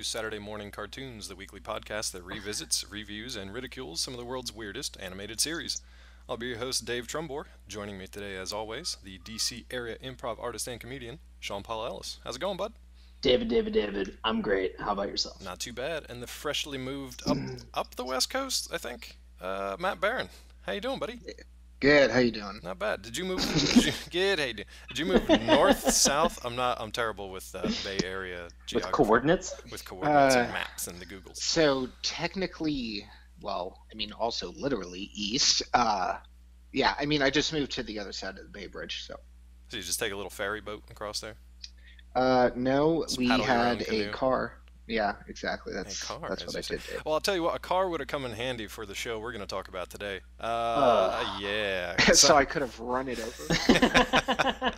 to Saturday Mourning Cartoons, the weekly podcast that revisits, reviews, and ridicules some of the world's weirdest animated series. I'll be your host, Dave Trumbore. Joining me today, as always, the DC area improv artist and comedian, Sean Paul Ellis. How's it going, bud? David, David, David. I'm great. How about yourself? Not too bad. And the freshly moved up up the West Coast, I think, uh, Matt Barron. How you doing, buddy? Good. How you doing? Not bad. Did you move? Did you, good. How you doing? Did you move north, south? I'm not. I'm terrible with uh, Bay Area geography. With coordinates? With coordinates and Uh, maps and the Google. So technically, well, I mean, also literally east. Uh, yeah. I mean, I just moved to the other side of the Bay Bridge. So, So you just take a little ferry boat across there. uh, no, Just we paddle your own had a canoe. car. Yeah, exactly. That's car, that's what I did. Dave. Well, I'll tell you what. A car would have come in handy for the show we're going to talk about today. Uh, Ugh. yeah. so I could have run it over.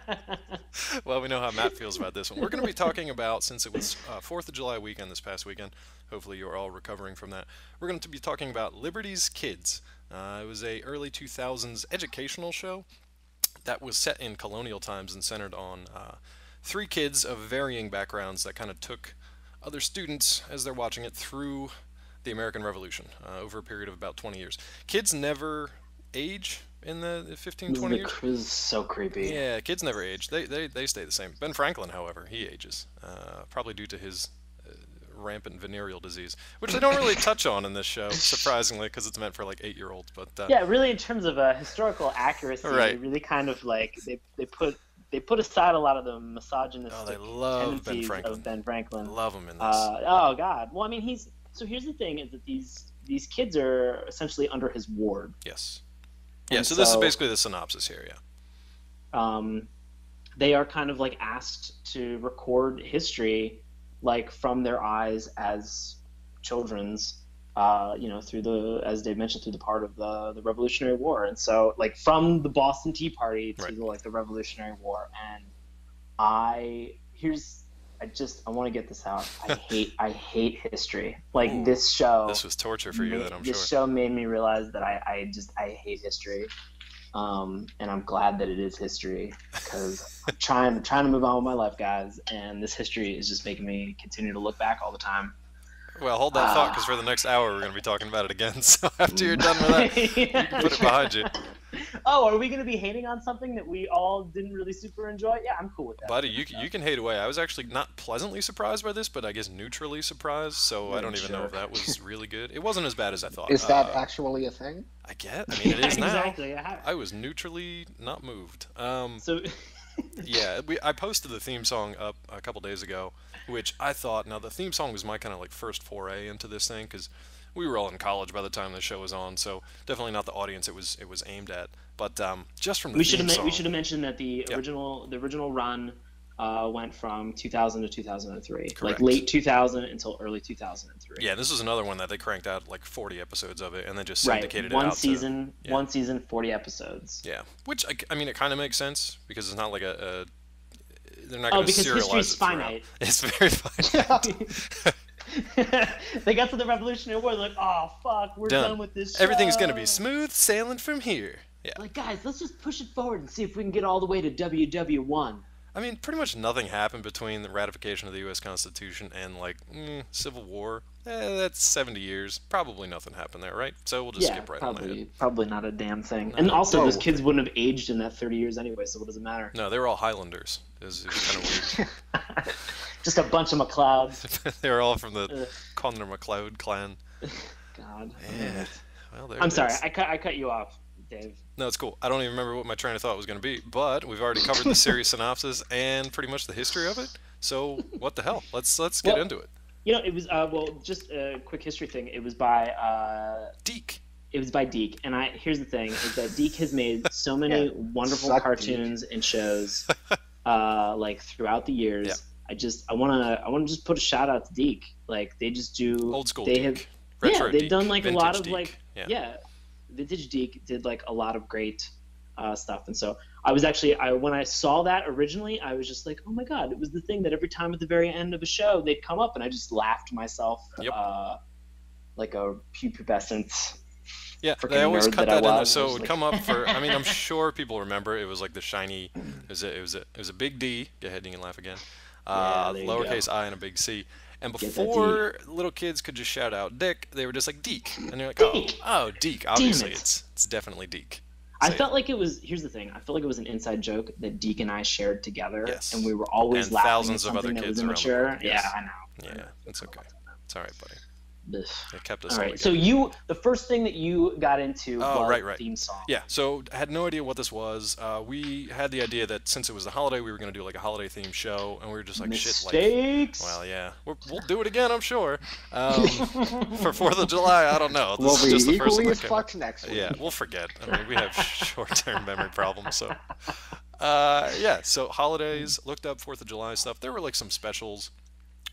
well, we know how Matt feels about this one. We're going to be talking about, since it was uh, 4th of July weekend this past weekend, hopefully you're all recovering from that. We're going to be talking about Liberty's Kids. Uh, it was a early 2000s educational show that was set in colonial times and centered on uh, three kids of varying backgrounds that kind of took other students as they're watching it through the American Revolution uh, over a period of about 20 years. Kids never age in the the 15, This is 20 the years. cruise is so creepy. Yeah, kids never age. They, they, they stay the same. Ben Franklin, however, he ages, uh, probably due to his uh, rampant venereal disease, which they don't really touch on in this show, surprisingly, because it's meant for like eight year olds. But uh, yeah, really, in terms of uh, historical accuracy, they Right. really kind of like they, they put they put aside a lot of the misogynistic oh, Ben tendencies Franklin. of Ben Franklin. Love him in this. Uh, oh God! Well, I mean, he's so here's the thing: is that these these kids are essentially under his ward. yes. Yeah, and so this is basically the synopsis here, yeah. Um, they are kind of like asked to record history, like from their eyes as children's. Uh, you know, through the as Dave mentioned, through the part of the the Revolutionary War, and so like from the Boston Tea Party to Right. the, like the Revolutionary War, and I here's I just I want to get this out. I hate I hate history. Like Ooh, this show. This was torture for you, ma- then I'm this sure. show made me realize that I, I just I hate history, um, and I'm glad that it is history because I'm trying trying to move on with my life, guys, and this history is just making me continue to look back all the time. Well, hold that thought, Ah. because for the next hour we're going to be talking about it again. So after you're done with that, you can put it behind you. oh, are we gonna be hating on something that we all didn't really super enjoy? Yeah, I'm cool with that. Buddy, you, can- you can hate away. I was actually not pleasantly surprised by this, but I guess neutrally surprised, so I What a don't even know if that was really good. It wasn't as bad as I thought. Is that Uh, actually a thing? I get. I mean, it is now. exactly. I- I was neutrally not moved. Um, So yeah, we, I posted the theme song up a couple days ago, which I thought. Now the theme song was my kind of like first foray into this thing because we were all in college by the time the show was on, so definitely not the audience it was it was aimed at. But um, just from the we should have we should have mentioned that the Yeah. original the original run uh, went from 2000 to 2003, Correct. like late 2000 until early 2003. Yeah, this was another one that they cranked out like 40 episodes of it and then just right. syndicated One it out. to- season, yeah. one season, 40 episodes. yeah, which I, I mean, it kind of makes sense because it's not like a. a they're not Oh, going to serialize history's it throughout. finite. It's very finite. they got to the Revolutionary War, like, oh fuck, we're Done. done, with this. Shit. Everything's going to be smooth sailing from here. Yeah. Like guys, let's just push it forward and see if we can get all the way to WW1. I mean, pretty much nothing happened between the ratification of the U.S. Constitution and like mm, Civil War. Eh, that's 70 years. Probably nothing happened there, right? So we'll just yeah, skip right on probably, ahead. probably not a damn thing. No, and also, no. those kids wouldn't have aged in that 30 years anyway, so what does it matter? No, they were all Highlanders. It was, kind of weird. Just a bunch of MacLeods. they were all from the Ugh. Connor MacLeod clan. God. Yeah. Well, there I'm it sorry, is. I cut, I cut you off, Dave. No, it's cool. I don't even remember what my train of thought was going to be, but we've already covered the series synopsis and pretty much the history of it. So what the hell? Let's let's get Well- into it. You know, it was uh, well, just a quick history thing. It was by uh, DiC. it was by DiC, and I here's the thing: is that DiC has made so many Yeah, wonderful suck, cartoons and shows, uh, like throughout the years. Yeah. I just I wanna I wanna just put a shout out to DiC. Like they just do Old school They DiC. have Retro yeah, they've DiC, done like a lot of DiC. like yeah. yeah. Vintage DiC did like a lot of great uh, stuff, and so I was actually I when I saw that originally, I was just like, oh my god, it was the thing that every time at the very end of a show they'd come up, and I just laughed myself, Yep. uh, like a pubescent. Yeah, they always cut that that in there, so it would like- come up for. I mean, I'm sure people remember it was like the shiny. It was a, it was a, it was a big D. Go ahead, you can laugh again. Uh, Yeah, there you go. lowercase i and a big C, And before little kids could just shout out Dick, they were just like Deek, and you're like, oh, oh, Deke. oh, Deke. Obviously, it. it's it's definitely Deek. I Say it. felt like it was. Here's the thing. I felt like it was an inside joke that Deek and I shared together, Yes. and we were always And laughing thousands at of other something that kids was immature. yes. Yeah, I know. Yeah, it's okay. It's all right, buddy. Ugh. It kept us All all right. So you, the first thing that you got into Oh, was right, right. theme song. Yeah, so I had no idea what this was. Uh, we had the idea that since it was the holiday, we were going to do like a holiday theme show, and we were just like, shit, like, Mistakes. well, yeah, we're, we'll do it again, I'm sure. Um, for Fourth of July, I don't know. This We'll is be just the first one equally as came fucked next week. Yeah, we'll forget. I mean, we have short-term memory problems, so. Uh, yeah, so holidays, looked up Fourth of July stuff. There were like some specials.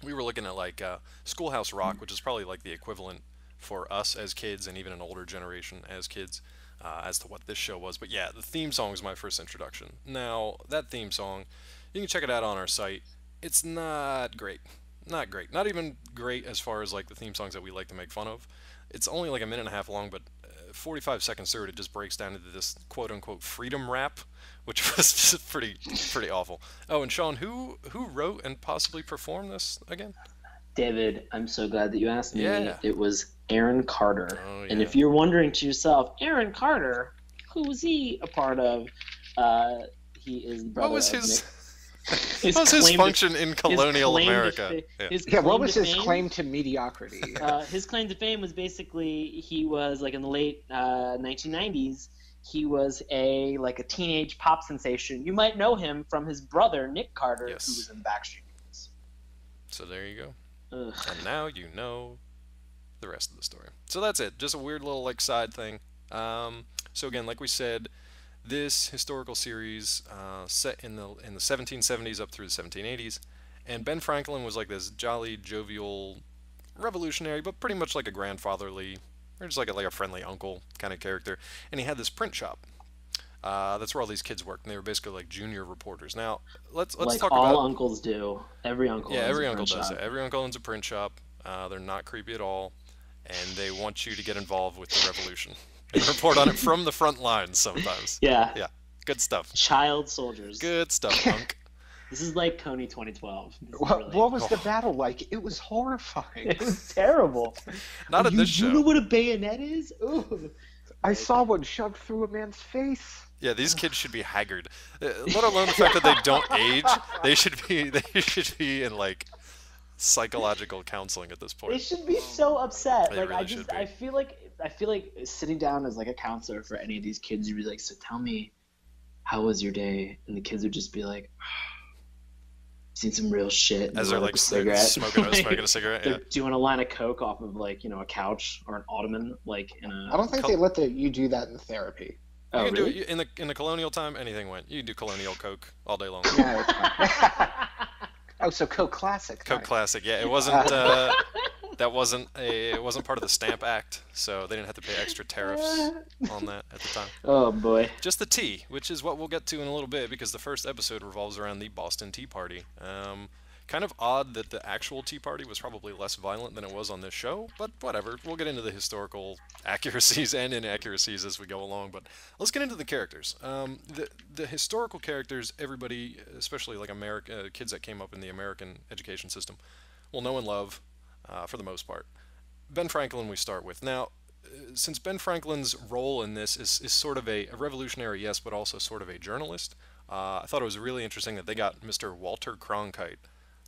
We were looking at like uh, Schoolhouse Rock, which is probably like the equivalent for us as kids and even an older generation as kids, uh, as to what this show was. But yeah, the theme song was my first introduction. Now that theme song, you can check it out on our site. It's not great, not great, not even great as far as like the theme songs that we like to make fun of. It's only like a minute and a half long, but uh, 45 seconds through it, it just breaks down into this quote unquote freedom rap, which was just pretty pretty awful. Oh, and Sean, who who wrote and possibly performed this again? David, I'm so glad that you asked me. Yeah. It was Aaron Carter. Oh, yeah. And if you're wondering to yourself, Aaron Carter, who was he a part of? Uh, he is the brother What was of his Nick- his what was his claim to- function in colonial claim to America? fa- Yeah. his Yeah, what was his fame- claim to mediocrity? uh, his claim to fame was basically he was like in the late uh, 1990s. He was a like a teenage pop sensation. You might know him from his brother Nick Carter, Yes. who was in Backstreet Boys. So there you go. Ugh. And now you know the rest of the story. So that's it. Just a weird little like side thing. Um, so again, like we said, this historical series uh, set in the in the 1770s up through the 1780s, and Ben Franklin was like this jolly, jovial, revolutionary, but pretty much like a grandfatherly, or just like a, like a friendly uncle kind of character. And he had this print shop. Uh, that's where all these kids worked, and they were basically like junior reporters. Now let's let's like talk all about all uncles do. Every uncle. yeah, every uncle does shop. that. Every uncle owns a print shop. Uh, they're not creepy at all, and they want you to get involved with the revolution and report on it from the front lines sometimes. Yeah. Yeah. Good stuff. Child soldiers. Good stuff, punk. This is like Kony 2012. What, really- what was the Oh. battle like? It was horrifying. It was terrible. Not at you, this you know what a bayonet is? Ooh. I saw one shoved through a man's face. Yeah, these kids should be haggard. Uh, Let alone the fact that they don't age. They should be. They should be in like psychological counseling at this point. They should be so upset. They like I really just, should be. I feel like, I feel like sitting down as like a counselor for any of these kids, you'd be like, so tell me, how was your day? And the kids would just be like, seen some real shit. and As they're like up cigarette. smoking, Like, smoking a cigarette. They're Yeah. doing a line of coke off of like you know a couch or an ottoman, like in a. I don't think Col- they let the, you do that in therapy. Oh, you can really? do it in the in the colonial time. Anything went. You can do colonial coke all day long. Yeah, it's fine. oh, so Coke Classic. Coke nice. Classic. Yeah, it wasn't. Uh, that wasn't a. It wasn't part of the Stamp Act, so they didn't have to pay extra tariffs on that at the time. oh boy. Just the tea, which is what we'll get to in a little bit, because the first episode revolves around the Boston Tea Party. Um, kind of odd that the actual Tea Party was probably less violent than it was on this show, but whatever. We'll get into the historical accuracies and inaccuracies as we go along. But let's get into the characters. Um, the the historical characters, everybody, especially like America, uh, kids that came up in the American education system, will know and love, uh, for the most part. Ben Franklin, we start with now since Ben Franklin's role in this is, is sort of a, a revolutionary, yes, but also sort of a journalist, uh, I thought it was really interesting that they got Mr. Walter Cronkite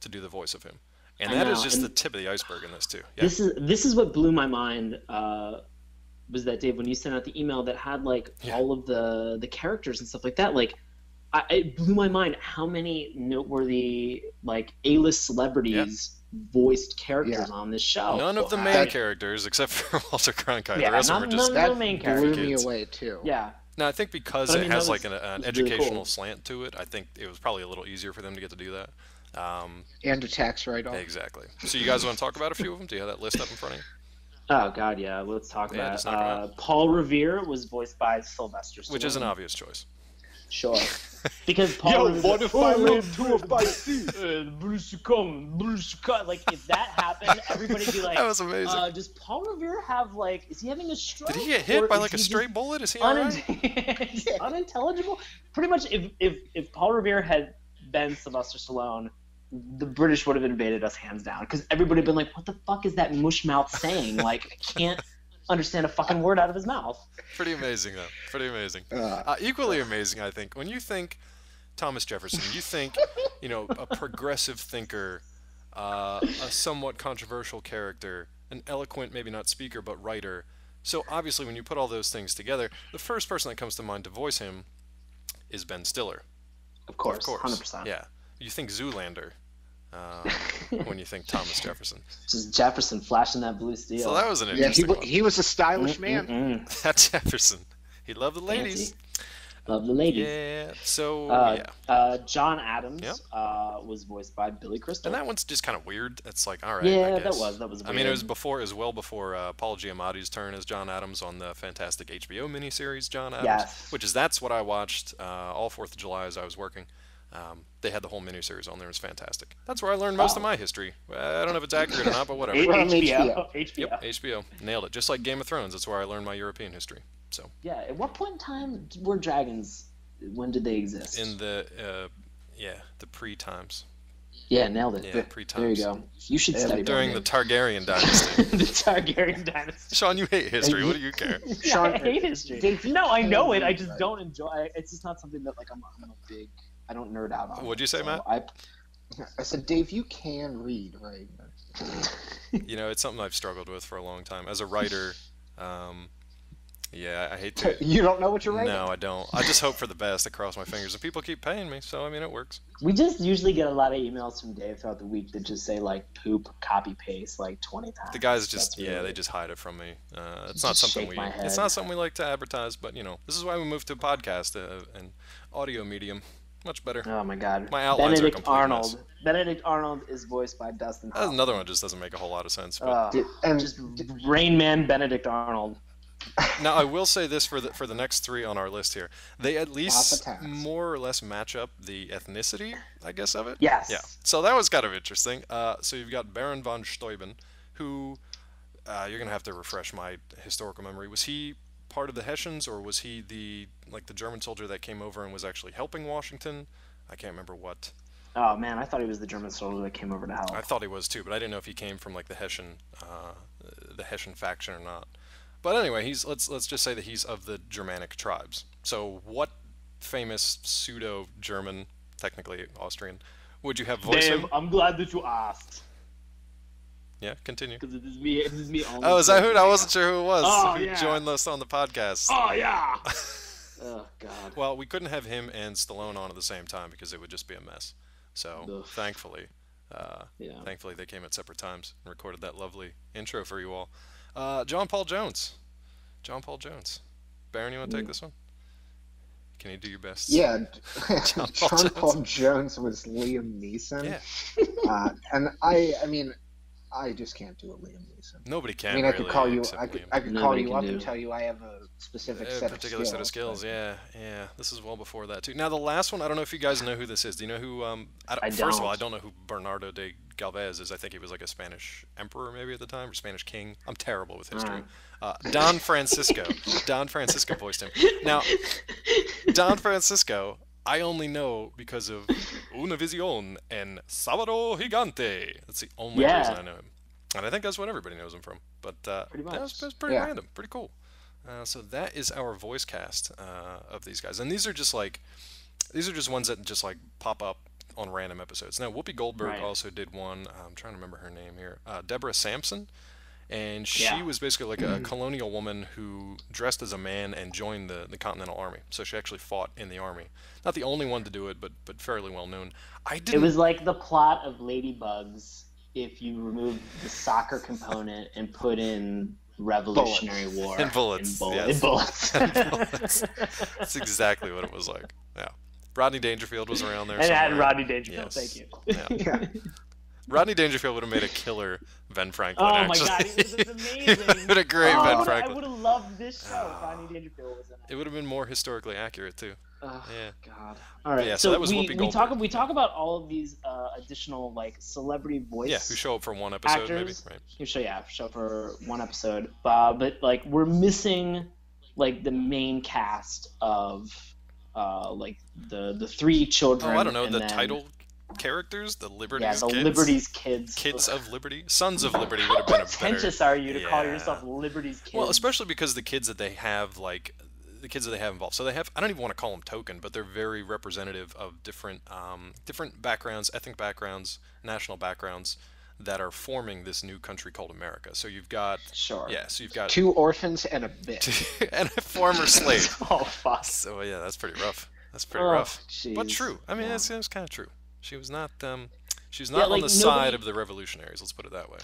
to do the voice of him. And I that is know, just and- the tip of the iceberg in this, too. Yeah. This is this is what blew my mind. Uh, was that Dave when you sent out the email that had like Yeah. all of the the characters and stuff like that? Like, I, it blew my mind how many noteworthy like A-list celebrities voiced characters Yeah. on this show. None of the main That- characters, except for Walter Cronkite. Yeah, the rest of not- them are just. That main blew me away too. Yeah, No, I think because But I it mean, has that like an, an was really cool. educational slant to it, I think it was probably a little easier for them to get to do that. Um, And a tax write-off. exactly. So you guys want to talk about a few of them? Do you have that list up in front of you? Oh God, yeah. Let's talk Yeah, about it. Uh. Paul Revere was voiced by Sylvester Stallone. Which is an obvious choice. Sure. Because Paul Revere. what if I ran two of my seats? Uh, Bruce Come, Bruce Come. Like if that happened, everybody'd be like, That was amazing. uh, "Does Paul Revere have like? Is he having a stroke? Did he get hit by like a he stray bullet? Is he unin- alright? unintelligible?" Pretty much, if if if Paul Revere had been Sylvester Stallone, the British would have invaded us hands down because everybody had been like, "What the fuck is that mush mouth saying?" like, I can't understand a fucking word out of his mouth. Pretty amazing, though. Pretty amazing. Uh, Uh, equally amazing, I think, when you think Thomas Jefferson, you think, you know, a progressive thinker, uh, a somewhat controversial character, an eloquent, maybe not speaker, but writer. So obviously, when you put all those things together, the first person that comes to mind to voice him is Ben Stiller. Of course, Of course. hundred percent. Yeah. You think Zoolander uh, when you think Thomas Jefferson. Just Jefferson flashing that blue steel. So that was an yeah, he, interesting wa- one. he was a stylish man. Mm-mm-mm. That Jefferson. He loved the ladies. Fancy. Love the ladies. Yeah. So Uh, yeah, uh, John Adams Yep. uh, was voiced by Billy Crystal. and that one's just kind of weird. It's like, all right. yeah, I that was that was. I mean, it was before, it was well before uh, Paul Giamatti's turn as John Adams on the fantastic HBO miniseries John Adams, Yes. which is that's what I watched uh, all Fourth of July as I was working. Um, they had the whole miniseries on there. It was fantastic. That's where I learned most of Oh. my history. I don't know if it's accurate or not, but whatever. From HBO. HBO. Yep, HBO nailed it. Just like Game of Thrones, that's where I learned my European history. So Yeah. At what point in time were dragons? When did they exist? in the uh, yeah the pre times, yeah, nailed it. yeah pre times. There you go. You should Yeah, study during the Targaryen dynasty. the Targaryen dynasty. Sean, you hate history. What do you care? Sean- I hate history. No, I know it. I just don't enjoy. I- It's just not something that like I'm, I'm a big. I don't nerd out on. What'd you say, So Matt? I, I said, Dave, you can read, right? You know, it's something I've struggled with for a long time as a writer. Um, yeah, I hate to. You don't know what you're writing? No, I don't. I just hope for the best. I cross my fingers, and people keep paying me, so I mean, it works. we just usually get a lot of emails from Dave throughout the week that just say like poop, copy paste like 20 times. The guys just, That's yeah, really- they just hide it from me. Uh, it's not something we, it's not something we like to advertise, but you know, this is why we moved to a podcast uh, and audio medium, much better. Oh my god. My outlines are a Benedict Arnold. mess. Benedict Arnold is voiced by Dustin. That's Hoffman. another one just doesn't make a whole lot of sense. But Uh, and just Rain Man Benedict Arnold. now I will say this for the for the next three on our list here, they at least more or less match up the ethnicity, I guess, of it. Yes. Yeah. So that was kind of interesting. Uh, so you've got Baron von Steuben, who uh, you're gonna have to refresh my historical memory. Was he part of the Hessians, or was he the like the German soldier that came over and was actually helping Washington? I can't remember what. Oh man, I thought he was the German soldier that came over to help. I thought he was too, but I didn't know if he came from like the Hessian, uh, the Hessian faction or not. But anyway, he's let's let's just say that he's of the Germanic tribes. So what famous pseudo German, technically Austrian, would you have voice Dave? I'm glad that you asked Yeah, continue. because it is me. It is me. Only Oh, is that who? I wasn't sure who it was. Oh, who yeah. joined us on the podcast. Oh yeah. oh god. Well, we couldn't have him and Stallone on at the same time because it would just be a mess. So Ugh. thankfully, uh, Yeah. thankfully they came at separate times and recorded that lovely intro for you all. Uh, John Paul Jones. John Paul Jones. Barron, you want to take this one? Can you do your best? yeah, John John, Paul Paul, Jones was Liam Neeson. Yeah. Uh, and I, I mean, I just can't do a Liam Neeson. Nobody can. I mean, I really, could call you. I could, I could call you can up do. and tell you I have a specific a set particular of skills. set of skills. but- Yeah, yeah. This is well before that too. Now the last one, I don't know if you guys know who this is. Do you know who? Um, I don't, I first of all, I don't. don't know who Bernardo de Galvez is. I think he was like a Spanish emperor maybe at the time or Spanish king. I'm terrible with history. Uh, Don Francisco. Don Francisco voiced him. Now, Don Francisco, I only know because of Univision and Sábado Gigante. That's the only Yeah. reason I know him. And I think that's what everybody knows him from. But uh, Pretty that was, much. that was pretty Yeah. random. Pretty cool. Uh, so that is our voice cast uh, of these guys. And these are just like, these are just ones that just like pop up on random episodes. Now, Whoopi Goldberg Right. also did one. I'm trying to remember her name here. Uh, Deborah Sampson. And she Yeah. was basically like a mm-hmm. colonial woman who dressed as a man and joined the, the Continental Army. So she actually fought in the army. Not the only one to do it, but but fairly well known. I didn't. was like the plot of Ladybugs if you removed the soccer component and put in Revolutionary War And bullets, and, bull- yes. and bullets. And bullets. That's exactly what it was like. Yeah. Rodney Dangerfield was around there. and it had. Rodney Dangerfield. Yes. Thank you. Yeah. Yeah. Rodney Dangerfield would have made a killer Ben Franklin. Oh my actually. God, he was he would a great Oh, I Ben would've- I would have loved this show if Rodney Dangerfield was in it. It would have been more historically accurate too. Oh, Yeah. God. All right. Yeah, so so that was we, we talk we talk about all of these uh, additional like celebrity voice. Yeah, who show up for one episode maybe, actors. right? You show yeah show for one episode, uh, but like we're missing like the main cast of uh, like the the three children. Oh, I don't know the then- title characters, the Liberties yeah, the kids. Liberties kids. Kids Ugh. of Liberty, Sons of Liberty would have been a better. pretentious are you to call yourself Liberties kids? Well, especially because the kids that they have, like the kids that they have involved. So they have. I don't even want to call them token, but they're very representative of different, um, different backgrounds, ethnic backgrounds, national backgrounds that are forming this new country called America. So you've got, sure. yeah. So you've got Two orphans and a bitch. and a former slave. oh fuck. So yeah, that's pretty rough. That's pretty Oh, rough, but true. I mean, Yeah. that's, that's kind of true. She was not. Um, she was Yeah, not on like, the side nobody- of the revolutionaries. Let's put it that way.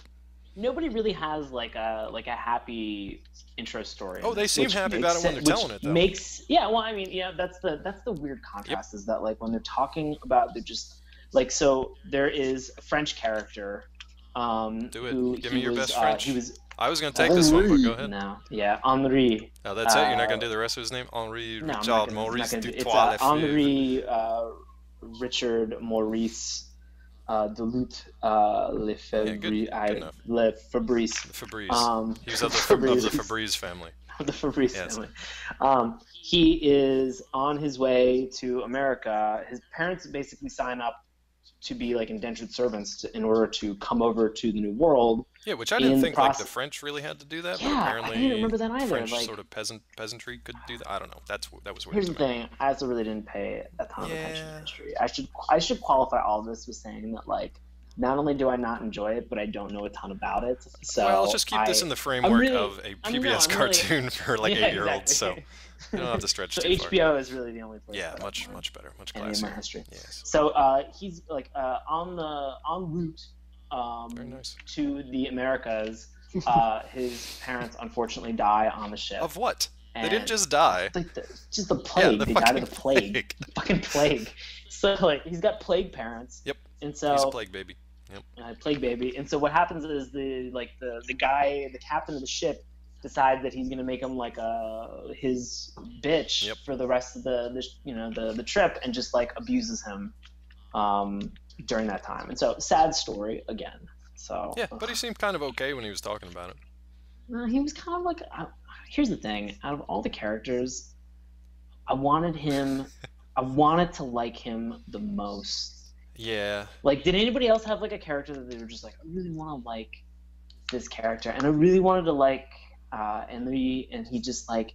Nobody really has like a like a happy intro story. Oh, they this, seem happy about it when they're telling it, though. Makes yeah. Well, I mean, yeah. That's the that's the weird contrast is that like when they're talking about they're just like so there is a French character. Um, Do it. Who Give me your was, best uh, French. he was I was gonna take this one, but go ahead. no, yeah, Henri. Oh, that's it. You're not Uh, gonna do the rest of his name, Henri No, Richard gonna, Maurice not it's Dutoit uh, Henri uh, Richard Maurice uh, Duluth uh, Lefebvre. Yeah, good- good enough. Lefebvre. Fabrice. Um, he was of the, of the Fabrice. Fabrice family. the Fabrice Yes. family. Um, he is on his way to America. His parents basically sign up to be like indentured servants to, in order to come over to the New World. Yeah, which I didn't the think like the French really had to do that, Yeah, but I apparently didn't remember that either, French like- sort of peasant peasantry could do that. I don't know. That's that was weird. Here's the thing: I also really didn't pay a ton of attention to history. I should I should qualify all this with saying that like not only do I not enjoy it, but I don't know a ton about it. So well, let's just keep this in the framework really- of a PBS I'm really- cartoon for like Yeah, eight-year-olds. exactly. So you don't have to stretch So too far. HBO is really the only place. Yeah, much much better, much of my history. Yes, So uh, he's like uh, on the en route um, nice. to the Americas. Uh, his parents unfortunately die on the ship. Of what? They didn't just die. like the, just the Yeah, plague. the they died of the plague. plague. The fucking plague. So like he's got plague parents. Yep. And so He's a plague baby. Yep. uh, plague baby. And so what happens is the like the the guy, the captain of the ship, decides that he's gonna make him like a his bitch Yep. for the rest of the, the you know the the trip, and just like abuses him um, during that time. And so sad story again. So Yeah, but he seemed kind of okay when he was talking about it. no, he was kind of like. Uh, here's the thing: out of all the characters, I wanted him. I wanted to like him the most. Yeah, Like, did anybody else have like a character that they were just like, I really want to like this character, and I really wanted to like uh, Henry, and he just like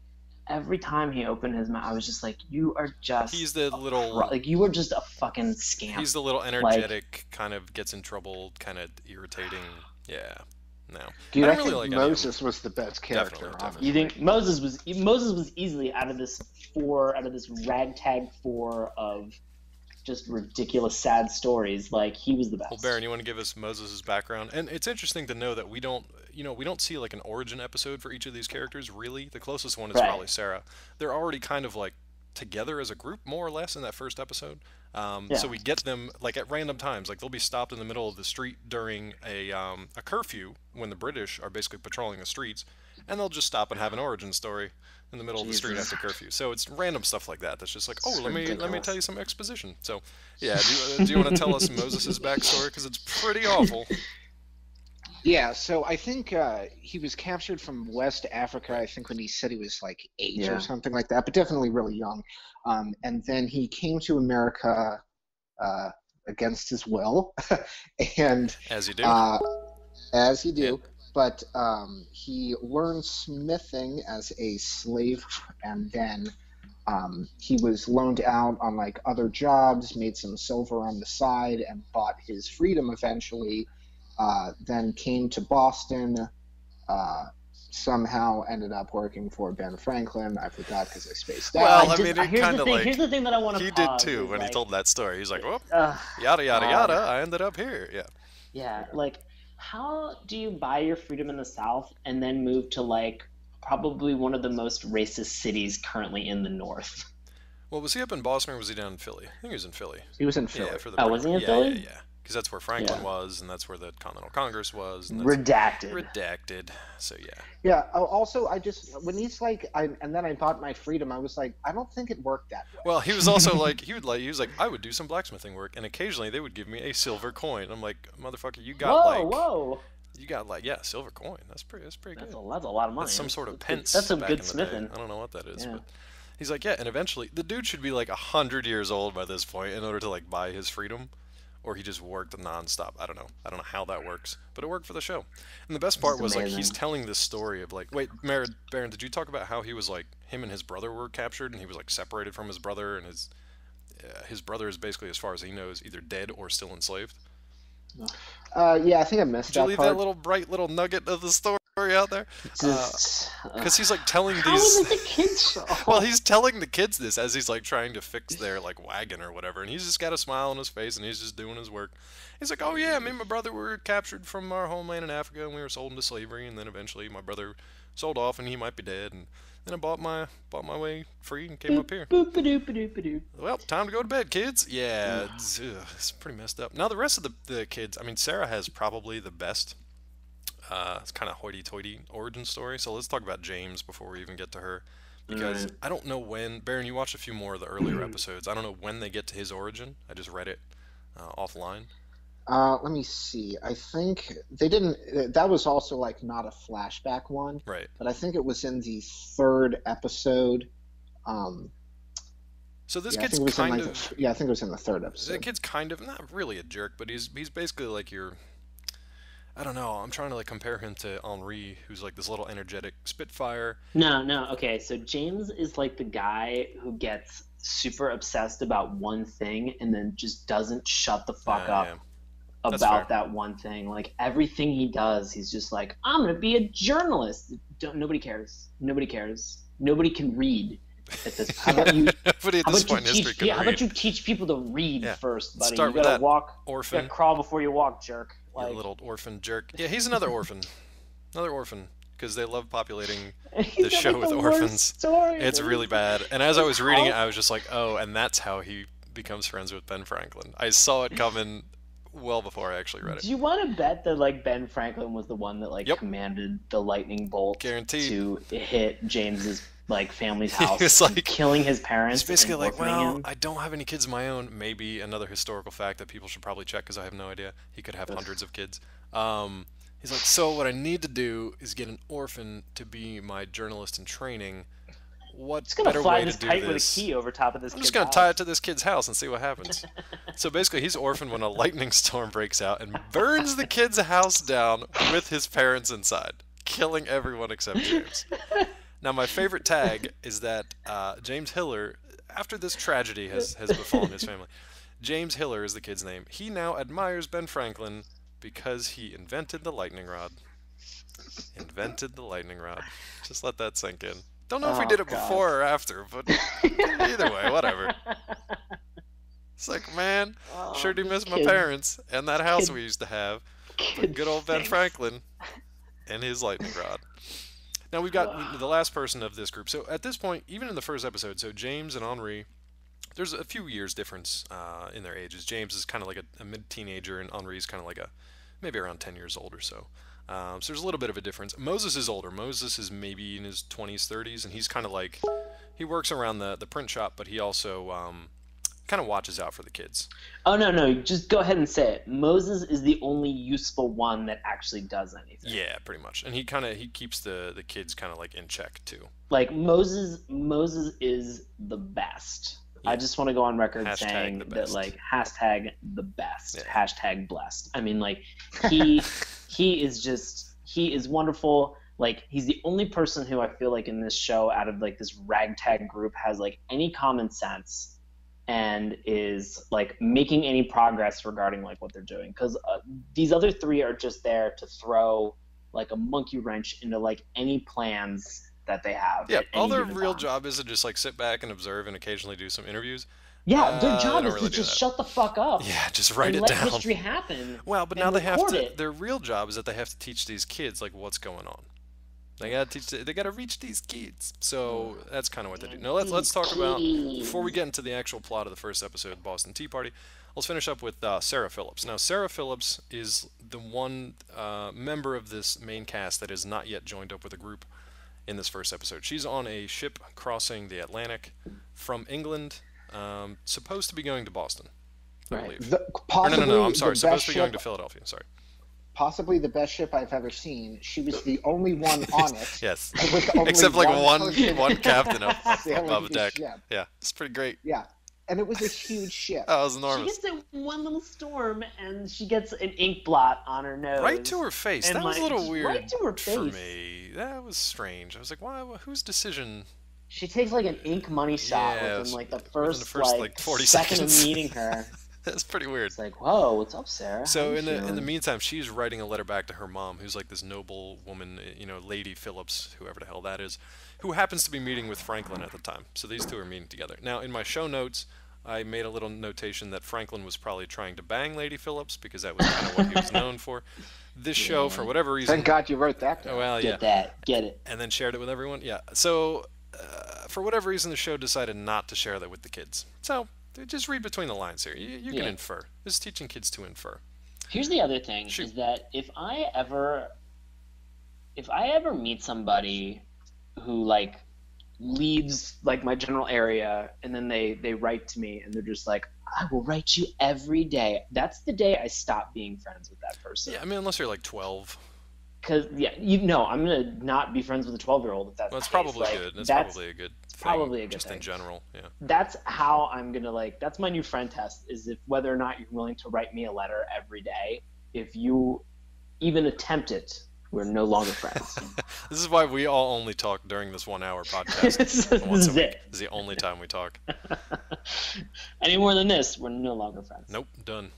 every time he opened his mouth, I was just like, you are just he's the little pro- like you are just a fucking scam. He's the little energetic, kind of gets in trouble, kind of irritating. Yeah. No. Dude, I I, don't really think like any of them. Moses was the best character. Definitely, honestly. You think Moses was Moses was easily out of this four out of this ragtag four of just ridiculous sad stories. Like he was the best. Well, Barron, you want to give us Moses' background? And it's interesting to know that we don't, you know, we don't see like an origin episode for each of these characters. Really, the closest one is Right. probably Sarah. They're already kind of like together as a group, more or less, in that first episode. Um, Yeah. So we get them like at random times. Like they'll be stopped in the middle of the street during a um, a curfew when the British are basically patrolling the streets, and they'll just stop and have an origin story in the middle of the street after curfew. So it's random stuff like that. That's just like, oh, let me let me tell you some exposition. So, yeah, do, you- uh, do you want to tell us Moses' backstory? Because it's pretty awful. Yeah, so I think uh, he was captured from West Africa. I think when he said he was like eight Yeah. or something like that, but definitely really young. Um, and then he came to America uh, against his will, and As you do. uh, as he do. Yeah. But um, he learned smithing as a slave, and then um, he was loaned out on like other jobs, made some silver on the side, and bought his freedom eventually. Uh, then came to Boston. Uh, somehow ended up working for Ben Franklin. I forgot because I spaced out. Well, I just- mean, it here's the thing. like- here's the thing that I want to. he did too when he told that story. He's like, whoop, Uh, yada, yada, Um, yada. I ended up here. Yeah. yeah, like how do you buy your freedom in the South and then move to like probably one of the most racist cities currently in the North? Well, was he up in Boston or was he down in Philly? I think he was in Philly. he was in Philly. Yeah, for the Oh, Brit- was he in yeah, Philly? Yeah, yeah. Because that's where Franklin Yeah. was, and that's where the Continental Congress was. And Redacted. redacted. So yeah. Yeah. oh, Also, I just when he's like, I, and then I bought my freedom. I was like, I don't think it worked that way. Well, he was also like he would like he was like I would do some blacksmithing work, and occasionally they would give me a silver coin. I'm like, motherfucker, you got whoa, like whoa! you got like yeah, silver coin. That's pretty that's pretty That's good. a, that's a lot of money. That's some sort of That's good- pence. That's some good smithing. Day. I don't know what that is, Yeah. but he's like, yeah, and eventually the dude should be like a hundred years old by this point in order to like buy his freedom, or he just worked nonstop. I don't know. I don't know how that works, but it worked for the show. And the best part was like he's telling this story of like, wait, Mer- Barron, did you talk about how he was like him and his brother were captured and he was like separated from his brother and his uh, his brother is basically, as far as he knows, either dead or still enslaved. Uh, yeah, I think I missed Did you that leave part. that little bright little nugget of the story out there? Because uh, uh, he's like telling how these. is it a kids show? Well, he's telling the kids this as he's like trying to fix their like wagon or whatever, and he's just got a smile on his face and he's just doing his work. He's like, "Oh yeah, me and my brother were captured from our homeland in Africa, and we were sold into slavery, and then eventually my brother sold off, and he might be dead, and then I bought my bought my way free and came up here. Boop, ba-doop, ba-doop. Well, time to go to bed, kids. Yeah, it's, ugh, it's pretty messed up. Now the rest of the the kids, I mean, Sarah has probably the best. Uh, it's kind of hoity-toity origin story. So let's talk about James before we even get to her, because I don't know when. Barron, you watched a few more of the earlier episodes. I don't know when they get to his origin. I just read it uh, offline. Uh, let me see. I think they didn't. That was also like not a flashback one, Right. but I think it was in the third episode. Um, So this yeah, kid's think it was in, kind like, of. the, yeah, I think it was in the third episode. The kid's kind of not really a jerk, but he's he's basically like your. I don't know. I'm trying to like compare him to Henri, who's like this little energetic spitfire. No, no. Okay, so James is like the guy who gets super obsessed about one thing and then just doesn't shut the fuck Yeah, up yeah. About that one thing. Like everything he does, he's just like, I'm gonna be a journalist. Don't, nobody cares. Nobody cares. Nobody can read at this. How about you? Nobody at How about you point teach? Yeah, how about you teach people to read Yeah. first, buddy? Start you gotta that walk. You Orphan, gotta crawl before you walk, jerk. Like little orphan jerk. Yeah, he's another orphan. Another orphan. Because they love populating. the show like, with the orphans. It's really bad. And as I was reading it, I was just like, oh, and that's how he becomes friends with Ben Franklin. I saw it coming well before I actually read it. Do you want to bet that like Ben Franklin was the one that like Yep. commanded the lightning bolt Guaranteed. to hit James's like family's He house, was like- killing his parents? It's basically like, well, him? I don't have any kids of my own. Maybe another historical fact that people should probably check because I have no idea. He could have hundreds of kids. Um, he's like, so what I need to do is get an orphan to be my journalist in training. What just gonna better fly way this to do kite with a key over top of this. I'm just gonna house. tie it to this kid's house and see what happens. so basically, he's orphaned when a lightning storm breaks out and burns the kid's house down with his parents inside, killing everyone except James. Now, my favorite tag is that uh, James Hiller, after this tragedy has, has befallen his family, James Hiller is the kid's name. He now admires Ben Franklin because he invented the lightning rod. Invented the lightning rod. Just let that sink in. Don't know if we Oh, did it God. before or after, but either way, whatever. It's like, man, Oh, sure do miss my kid- parents and that house kid- we used to have. Good old Ben. Franklin and his lightning rod. Now we've got the last person of this group. So at this point, even in the first episode, so James and Henri, there's a few years difference uh, in their ages. James is kind of like a, a mid-teenager, and Henri is kind of like a maybe around 10 years old or so. Um, so there's a little bit of a difference. Moses is older. Moses is maybe in his 20s, 30s, and he's kind of like he works around the the print shop, but he also um, kind of watches out for the kids. Oh no, no, just go ahead and say it. Moses is the only useful one that actually does anything. Yeah, pretty much. And he kind of he keeps the the kids kind of like in check too. Like Moses, Moses is the best. I just want to go on record Hashtag saying that like hashtag the best, Yeah. hashtag blessed. I mean, like he he is just he is wonderful. Like he's the only person who I feel like in this show out of like this ragtag group has like any common sense and is like making any progress regarding like what they're doing because uh, these other three are just there to throw like a monkey wrench into like any plans that they have. Yeah, all their real time. job is to just like sit back and observe and occasionally do some interviews. Yeah, Uh, their job is really to just that. shut the fuck up. Yeah, just write it let down. history happen. Well, but now they have to. it. Their real job is that they have to teach these kids like what's going on. They gotta teach. They gotta reach these kids. So that's kind of what they do. Now let's let's talk about before we get into the actual plot of the first episode, of Boston Tea Party. Let's finish up with uh, Sarah Phillips. Now Sarah Phillips is the one uh, member of this main cast that is not yet joined up with a group in this first episode. She's on a ship crossing the Atlantic from England, um, supposed to be going to Boston. I Right. believe. The, Or possibly no, no, no. I'm sorry. Supposed to be going ship- to Philadelphia. Sorry. Possibly the best ship I've ever seen. She was the only one on it. Yes. Except like one person one captain up, up above deck. ship. Yeah, it's pretty great. Yeah. and it was a huge ship. That was She enormous. gets in one little storm and she gets an ink blot on her nose. Right to her face. And, That was a little weird right to her for me. That was strange. I was like, why? Whose decision? She takes like an ink money shot Yeah, within like the within first, the first, like, like, 40 second seconds. of meeting her. That's pretty weird. It's like, whoa, what's up, Sarah? So in the in the meantime, she's writing a letter back to her mom, who's like this noble woman, you know, Lady Phillips, whoever the hell that is, who happens to be meeting with Franklin at the time. So these two are meeting together. Now, in my show notes, I made a little notation that Franklin was probably trying to bang Lady Phillips because that was kind of what he was known for. This show, for whatever reason, Thank God you wrote that. Down. well, get yeah, that, get it. and then shared it with everyone. Yeah. So, uh, for whatever reason, the show decided not to share that with the kids. So, just read between the lines here. You, you can Yeah. infer. This is teaching kids to infer. Here's the other thing: Shoot. is that if I ever, if I ever meet somebody who like leaves like my general area and then they they write to me and they're just like i will write you every day that's the day i stop being friends with that person Yeah, I mean, unless you're like 12. because yeah you know i'm gonna not be friends with a 12 year old if that's Well, case. probably Like, good. That's, that's probably a good thing. probably a good just in general. Yeah. that's how i'm gonna like that's my new friend test is if whether or not you're willing to write me a letter every day if you even attempt it we're no longer friends This is why we all only talk during this one hour podcast. this once a is week. it This the only time we talk. any more than this we're no longer friends Nope, done.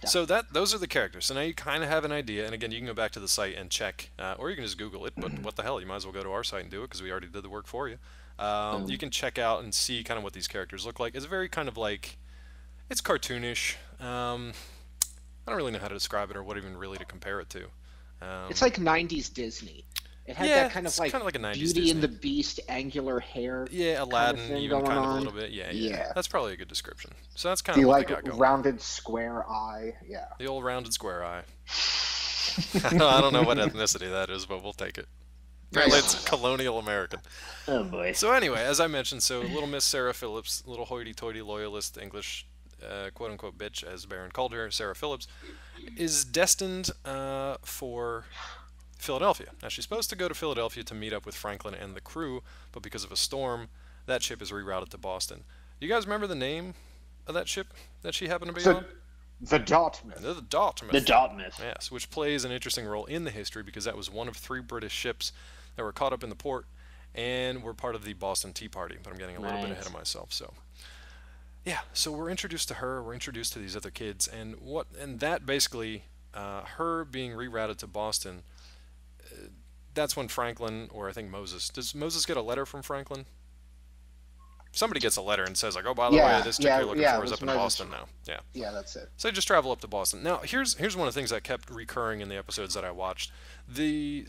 Done. So that those are the characters. So now you kind of have an idea. And again, you can go back to the site and check, uh, or you can just Google it. But what the hell? You might as well go to our site and do it because we already did the work for you. Um, You can check out and see kind of what these characters look like. It's very kind of like, it's cartoonish. Um, I don't really know how to describe it or what even really to compare it to. Um, It's like '90s Disney. It had Yeah, that kind of like, kinda like a 90s Beauty Disney. and the Beast, angular hair. Yeah, Aladdin, thing even going kind of a little bit. Yeah, yeah, Yeah. That's probably a good description. So that's kind The of what like they got going. rounded square eye. Yeah. The old rounded square eye. I don't- know what ethnicity that is, but we'll take it. Apparently, it's colonial American. oh boy So anyway, as I mentioned, so little Miss Sarah Phillips, little hoity-toity loyalist English uh, quote-unquote bitch, as Barron called her, Sarah Phillips, is destined uh, for Philadelphia. Now she's supposed to go to Philadelphia to meet up with Franklin and the crew, but because of a storm, that ship is rerouted to Boston. You guys remember the name of that ship that she happened to be So- on? The Dartmouth. The Dartmouth. the Dartmouth Yes, which plays an interesting role in the history because that was one of three British ships that were caught up in the port and were part of the Boston Tea Party. But I'm getting a little bit ahead of myself. So, yeah, so we're introduced to her. We're introduced to these other kids, and what and that basically, uh, her being rerouted to Boston. That's when Franklin, or I think Moses, does Moses get a letter from Franklin? Somebody gets a letter and says like, "Oh, by the Yeah, way, this chick yeah, you're looking yeah, for is was up in Moses. Boston now." Yeah. Yeah, that's it. So I just travel up to Boston. Now, here's here's one of the things that kept recurring in the episodes that I watched. The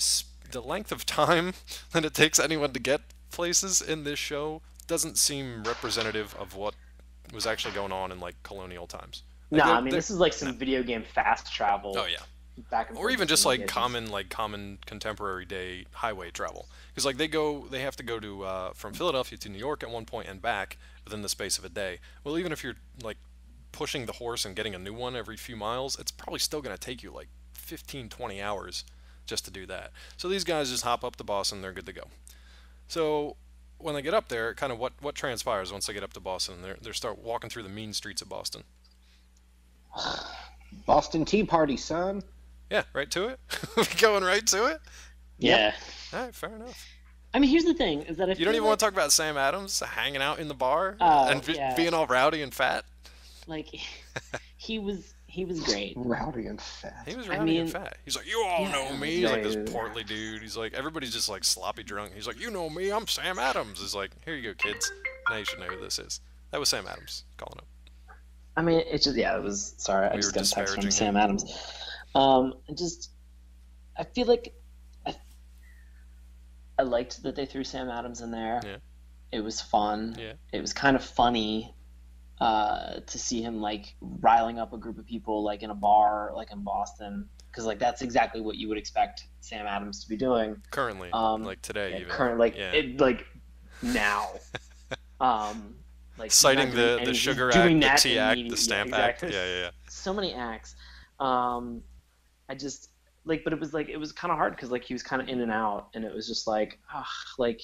the length of time that it takes anyone to get places in this show doesn't seem representative of what was actually going on in like colonial times. no Like, i mean this is like some video game fast travel Oh yeah. Back and Or forth even just like locations. common like common contemporary day highway travel. Because like they go they have to go to uh, from Philadelphia to New York at one point and back within the space of a day. Well, even if you're like pushing the horse and getting a new one every few miles, it's probably still going to take you like 15, 20 hours just to do that. So these guys just hop up to Boston, they're good to go. So when they get up there, kind of what, what transpires once they get up to Boston? They they start walking through the mean streets of Boston. Boston Tea Party, son. Yeah, right to it. We going right to it. yeah All right, fair enough. i mean here's the thing is that if You don't even want to talk about Sam Adams hanging out in the bar Oh, and be- yeah. being all rowdy and fat. like he was he was great Rowdy and fat. He was I rowdy and fat. He's like, you all Yeah, know me. He's like this yeah. portly dude. He's like, everybody's just like sloppy drunk. He's like, you know me. I'm Sam Adams. He's like, here you go, kids. Now you should know who this is. That was Sam Adams calling up. I mean, it's just yeah, it was. Sorry, I We just were got a text from disparaging Sam Adams. Um, I just, I feel like, I, I liked that they threw Sam Adams in there. Yeah. It was fun. Yeah. It was kind of funny, uh, to see him like riling up a group of people like in a bar like in Boston, because like that's exactly what you would expect Sam Adams to be doing. Currently, Um, like today, Yeah, even. current like yeah. it like now. um, like Citing the, the Sugar Act, the Tea Act, the yeah, Stamp exactly. Act. Yeah, yeah, yeah. so many acts. Um, I just like, but it was like it was kind of hard because like he was kind of in and out, and it was just like, ah, like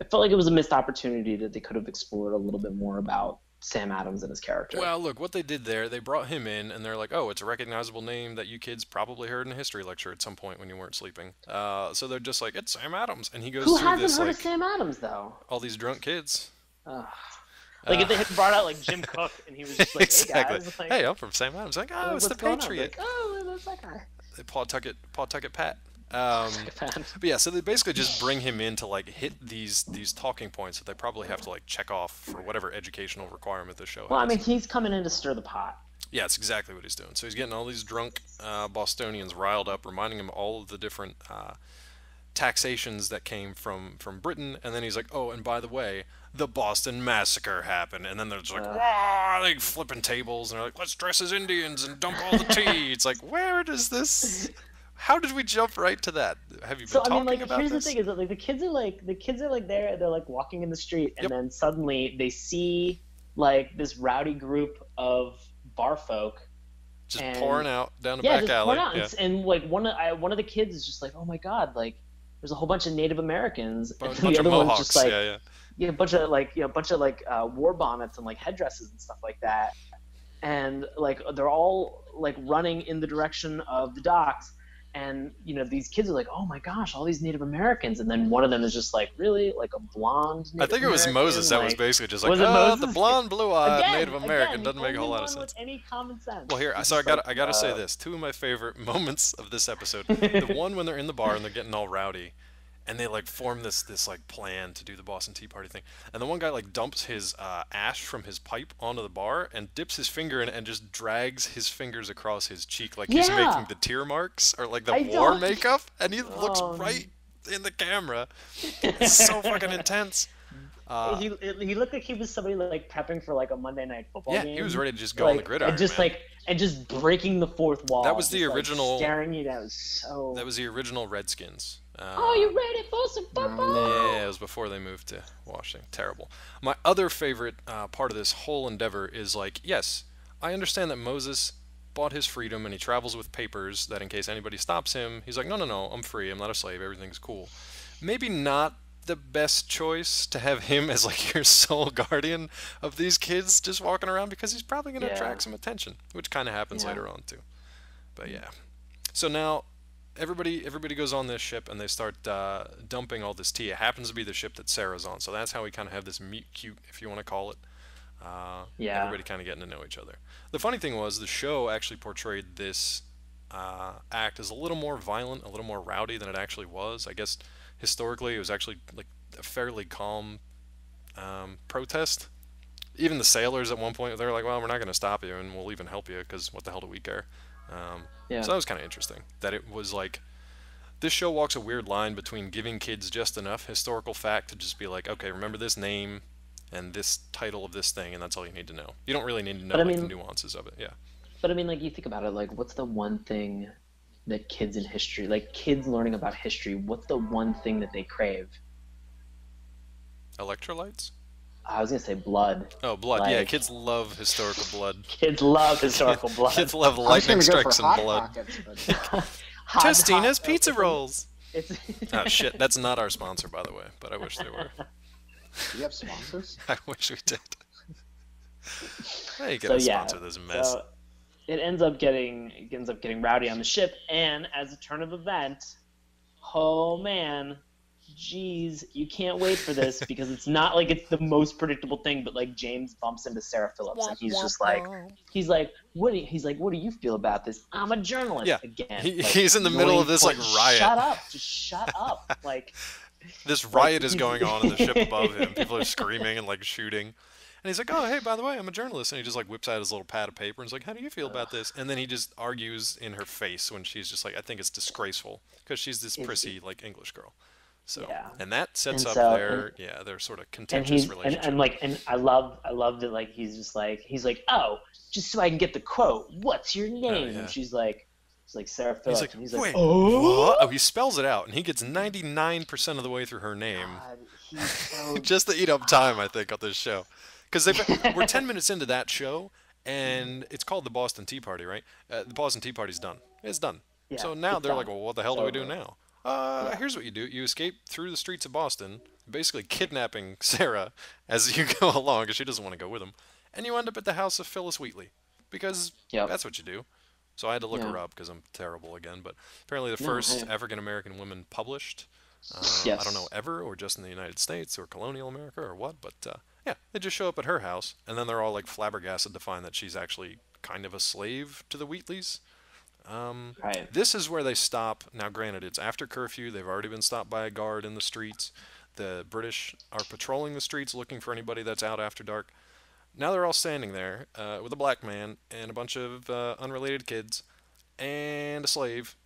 it felt like it was a missed opportunity that they could have explored a little bit more about Sam Adams and his character. Well, look, what they did there, they brought him in, and they're like, oh, it's a recognizable name that you kids probably heard in a history lecture at some point when you weren't sleeping. Uh, so they're just like, it's Sam Adams, and he goes Who hasn't this heard like of Sam Adams though? all these drunk kids. Ugh. Like if they had brought out like Jim Koch and he was just like, Uh, exactly. hey guys, like, hey, I'm from Sam Adams. Like, oh, it's the? Patriot. Like, oh, that's that guy. Paul Tuckett, Paul Tuckett, Pat. Um, but yeah, so they basically just bring him in to like hit these these talking points that they probably have to like check off for whatever educational requirement the show Well, I mean, he's coming in to stir the pot. Yeah, it's exactly what he's doing. So he's getting all these drunk uh, Bostonians riled up, reminding them all of the different uh, taxations that came from from Britain, and then he's like, "Oh, and by the way, the Boston Massacre happened." And then they're just like, "Wah!" Like flipping tables, and they're like, "Let's dress as Indians and dump all the tea." it's like, where does this? How did we jump right to that? Have you been to Boston? So I talking mean, like, about here's this? the thing: is that like the kids are like the kids are like there, they're like walking in the street, and Yep. then suddenly they see like this rowdy group of bar folk. just and- pouring out down the yeah, back just alley. out, Yeah. and, and like one of I, one of the kids is just like, oh my god, like there's a whole bunch of Native Americans, and bunch the of other one's just like yeah, yeah. Yeah, a bunch of like you know, a bunch of like uh, war bonnets and like headdresses and stuff like that, and like they're all like running in the direction of the docks, and you know these kids are like, oh my gosh, all these Native Americans, and then one of them is just like, really, like a blonde. I think it was American? Moses that was basically just like, was oh, the blonde, blue-eyed again, Native American again, doesn't make a whole lot of sense. Any common sense. Well, here, so I got I got to say uh, this. Two of my favorite moments of this episode. the one when they're in the bar and they're getting all rowdy, and they like form this this like plan to do the Boston Tea Party thing. And the one guy like dumps his uh, ash from his pipe onto the bar and dips his finger in and just drags his fingers across his cheek like he's making the tear marks or like the I war don't- makeup, and he looks Um, right in the camera. It's so fucking intense. Uh, he, he looked like he was somebody like prepping for like a Monday night football yeah, game. he was ready to just go on the like, gridiron. and just man. like and just breaking the fourth wall. That was the just, like, original- staring you. It was so. that was the original Redskins. Uh, Oh, you ready for some football? Yeah, it was before they moved to Washington. Terrible. My other favorite uh, part of this whole endeavor is like, yes, I understand that Moses bought his freedom and he travels with papers that in case anybody stops him, he's like, no, no, no, I'm free. I'm not a slave. Everything's cool. Maybe not the best choice to have him as like your sole guardian of these kids just walking around because he's probably going to Yeah. attract some attention, which kind of happens Yeah. later on too. But yeah. So now everybody everybody goes on this ship and they start uh, dumping all this tea. It happens to be the ship that Sarah's on, so that's how we kind of have this meet cute, if you want to call it. Uh, Yeah. Everybody kind of getting to know each other. The funny thing was the show actually portrayed this uh, act as a little more violent, a little more rowdy than it actually was. I guess historically it was actually like a fairly calm um, protest. Even the sailors at one point they're like, "Well, we're not going to stop you, and we'll even help you because what the hell do we care?" Um, Yeah. so that was kind of interesting. That it was like this show walks a weird line between giving kids just enough historical fact to just be like, okay, remember this name and this title of this thing, and that's all you need to know. You don't really need to know like, the nuances of it. Yeah. But I mean, like you think about it, like what's the one thing that kids in history, like kids learning about history, what's the one thing that they crave? Electrolytes? I was gonna say blood. Oh, blood. yeah, kids love historical blood. Kids love historical blood. Kids love I was lightning gonna for strikes and hot blood. pockets, Hot- Tostina's hot- pizza it's- rolls. It's Oh shit, that's not our sponsor, by the way, but I wish they were. do you have sponsors? I wish we did. Hey, get So, a yeah, sponsor this mess. So it ends up getting it ends up getting rowdy on the ship, and as a turn of event, oh man, geez, you can't wait for this because it's not like it's the most predictable thing, but like James bumps into Sarah Phillips, and he's just like, he's like, what do you, he's like, what do you feel about this? I'm a journalist Yeah. again. He- Like, he's in the middle of this, like, riot. Shut up, just shut up, like. this riot is going on in the ship above him. People are screaming and like shooting. And he's like, "Oh, hey, by the way, I'm a journalist." And he just like whips out his little pad of paper and he's like, "How do you feel about this?" And then he just argues in her face when she's just like, "I think it's disgraceful because she's this prissy like English girl." So, Yeah. and that sets And up so- their yeah their sort of contentious he's and, relationship. and like and I love I love that like he's just like he's like oh just so I can get the quote what's your name yeah. and she's like it's like Sarah Phillips he's like, and he's "Wait, like oh what?" Oh, he spells it out, and he gets 99% of the way through her name. God, so just to eat up time, I think, on this show. Because we're 10 minutes into that show, and it's called the Boston Tea Party, right? Uh, the Boston Tea Party's done. It's done. Yeah, so now they're done. like, well, what the hell do we do now? Uh, Yeah. Here's what you do you escape through the streets of Boston, basically kidnapping Sarah as you go along, because she doesn't want to go with them. and you end up at the house of Phillis Wheatley because Yep. that's what you do. So I had to look Yeah. her up because I'm terrible again. But apparently, the first. African American woman published. Uh, I don't know ever, or just in the United States, or colonial America, or what. But uh, yeah, they just show up at her house, and then they're all like flabbergasted to find that she's actually kind of a slave to the Wheatleys. Um, Right. this is where they stop. Now, granted, it's after curfew. They've already been stopped by a guard in the streets. The British are patrolling the streets looking for anybody that's out after dark. Now they're all standing there uh, with a black man and a bunch of uh, unrelated kids and a slave.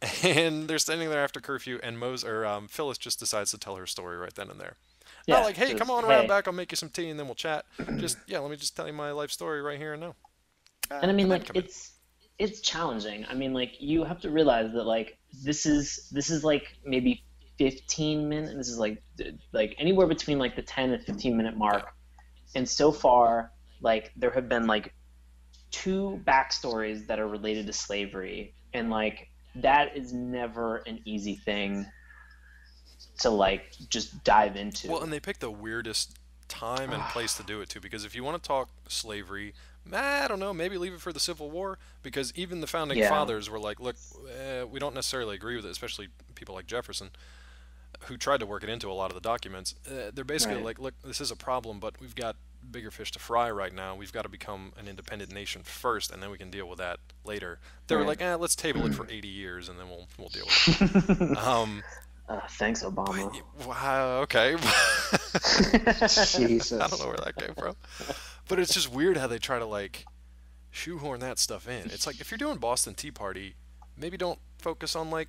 And they're standing there after curfew, and Mose or um, Phillis just decides to tell her story right then and there. Not like, hey, just, come on around hey. back, I'll make you some tea, and then we'll chat. just yeah, let me just tell you my life story right here and now. Uh, and I mean like it's it's challenging. I mean like you have to realize that like this is this is like maybe 15 minutes. This is like like anywhere between like the 10 and 15 minute mark. And so far, like there have been like two backstories that are related to slavery, and like that is never an easy thing to like just dive into. Well, and they picked the weirdest time and ah. place to do it too, because if you want to talk slavery, I don't know, maybe leave it for the Civil War, because even the founding Yeah. fathers were like, look, uh, we don't necessarily agree with it, especially people like Jefferson, who tried to work it into a lot of the documents. Uh, they're basically Right. like, look, this is a problem, but we've got bigger fish to fry right now. We've got to become an independent nation first, and then we can deal with that later. They were Right. like, eh, let's table it for 80 years, and then we'll we'll deal with it. um, uh, thanks, Obama. wow, okay. Jesus. I don't know where that came from. But it's just weird how they try to like shoehorn that stuff in. It's like if you're doing Boston Tea Party, maybe don't focus on like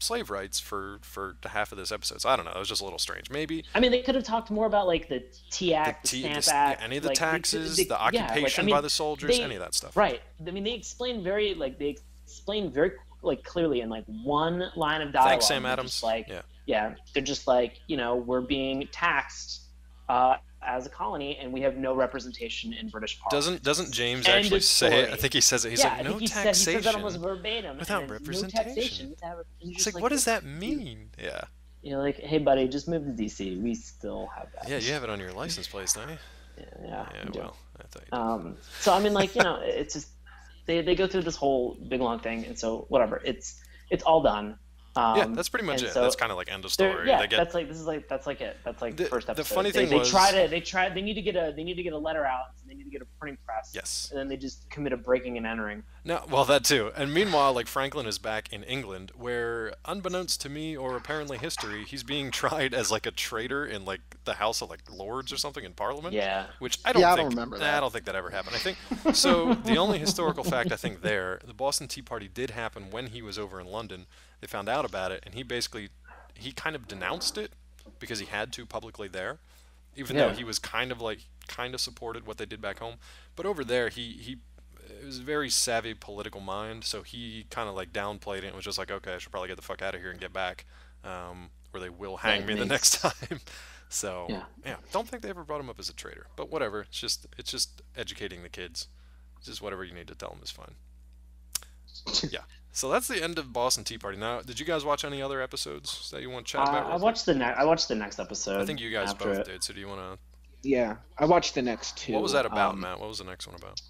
slave rights for for half of this episode. So I don't know. It was just a little strange. Maybe I mean, they could have talked more about like the T the, Act, the, tea, Stamp the, Act, any of the like, taxes, they- the yeah, like, occupation I mean, by the soldiers, they- any of that stuff. Right. I mean, they explain very like they explain very like clearly in like one line of dialogue. Thanks, Sam Adams. Like yeah. yeah, they're just like you know we're being taxed uh, as a colony and we have no representation in British Parliament. Doesn't doesn't James End actually say it? I think he says it. He's yeah, like, no he taxation. said he says that almost verbatim. without representation." No taxation without rep- It's just like, what does that mean? Yeah. You know, like, hey, buddy, just move to DC. We still have that. Yeah, you have it on your license plate, don't you? Yeah, yeah, Yeah, well, I thought you did. Um, so I mean, like you know, it's just they, they go through this whole big long thing, and so whatever, it's it's all done. Um, yeah, that's pretty much it. so that's kind of like end of story. Yeah, they get that's like this is like that's like it. That's like The- first the episode. funny they, thing they was- try to they try they need to get a they need to get a letter out. They need to get a printing press. yes. And then they just commit a breaking and entering. No, well, that too. And meanwhile, like Franklin is back in England, where, unbeknownst to me or apparently history, he's being tried as like a traitor in like the House of like Lords or something in Parliament. Yeah. Which I don't Yeah, I think. don't remember that. I don't think that ever happened. I think so. The only historical fact I think there, the Boston Tea Party did happen when he was over in London. They found out about it, and he basically, he kind of denounced it because he had to publicly there, even though he was kind of like kind of supported what they did back home. But over there, he he it was a very savvy political mind, so he kind of like downplayed it and was just like, okay, I should probably get the fuck out of here and get back, um, or they will hang That me the next time. so Yeah. yeah, don't think they ever brought him up as a traitor, but whatever. It's just it's just educating the kids. It's just whatever you need to tell them is fine. yeah. So that's the end of Boston Tea Party. Now, did you guys watch any other episodes that you want to chat Uh, about? I real quick? watched the next. I watched the next episode. I think you guys both it. did. So do you want to? Yeah, I watched the next two. What was that about, Um, Matt? What was the next one about?